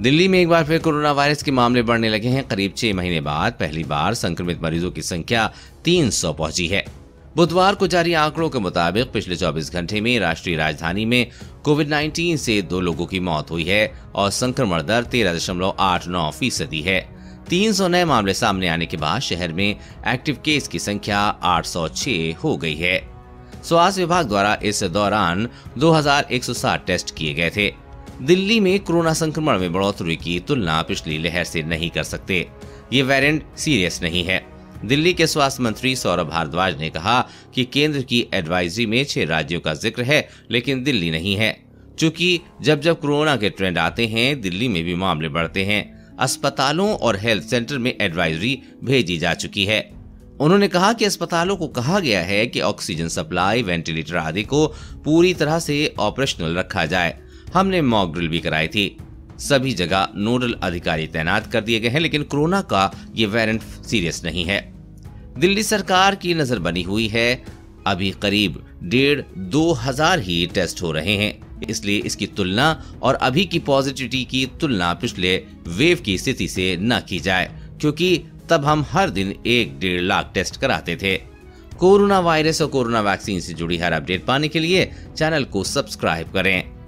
दिल्ली में एक बार फिर कोरोना वायरस के मामले बढ़ने लगे हैं। करीब छह महीने बाद पहली बार संक्रमित मरीजों की संख्या 300 पहुँची है। बुधवार को जारी आंकड़ों के मुताबिक पिछले 24 घंटे में राष्ट्रीय राजधानी में कोविड 19 से दो लोगों की मौत हुई है और संक्रमण दर तेरह दशमलव आठ नौ फ़ीसदी है। 300 नए मामले सामने आने के बाद शहर में एक्टिव केस की संख्या 806 हो गई है। स्वास्थ्य विभाग द्वारा इस दौरान 2160 टेस्ट किए गए थे। दिल्ली में कोरोना संक्रमण में बढ़ोतरी की तुलना पिछली लहर से नहीं कर सकते। ये वेरिएंट सीरियस नहीं है। दिल्ली के स्वास्थ्य मंत्री सौरभ भारद्वाज ने कहा कि केंद्र की एडवाइजरी में छह राज्यों का ज़िक्र है, लेकिन दिल्ली नहीं है। क्योंकि जब जब कोरोना के ट्रेंड आते हैं, दिल्ली में भी मामले बढ़ते हैं। अस्पतालों और हेल्थ सेंटर में एडवाइजरी भेजी जा चुकी है। उन्होंने कहा कि अस्पतालों को कहा गया है कि ऑक्सीजन सप्लाई वेंटिलेटर आदि को पूरी तरह से ऑपरेशनल रखा जाए। हमने मॉक ड्रिल भी कराई थी। सभी जगह नोडल अधिकारी तैनात कर दिए गए हैं, लेकिन कोरोना का ये वेरिएंट सीरियस नहीं है। दिल्ली सरकार की नज़र बनी हुई है। अभी करीब डेढ़ दो हज़ार ही टेस्ट हो रहे हैं। इसलिए इसकी तुलना और अभी की पॉजिटिविटी की तुलना पिछले वेव की स्थिति से न की जाए, क्योंकि तब हम हर दिन एक डेढ़ लाख टेस्ट कराते थे। कोरोना वायरस और कोरोना वैक्सीन से जुड़ी हर अपडेट पाने के लिए चैनल को सब्सक्राइब करें।